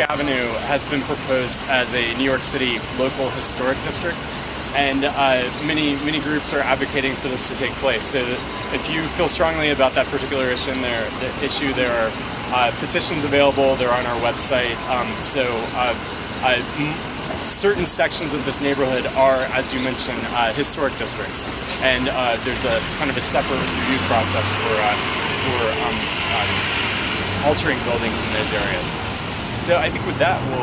Avenue has been proposed as a New York City local historic district, and uh, many many groups are advocating for this to take place. So if you feel strongly about that particular issue, there the issue there are uh, petitions available. They're on our website. Um, so. Uh, uh certain sections of this neighborhood are, as you mentioned, uh, historic districts, and uh, there's a kind of a separate review process for uh, for um, uh, altering buildings in those areas. So I think with that, we'll.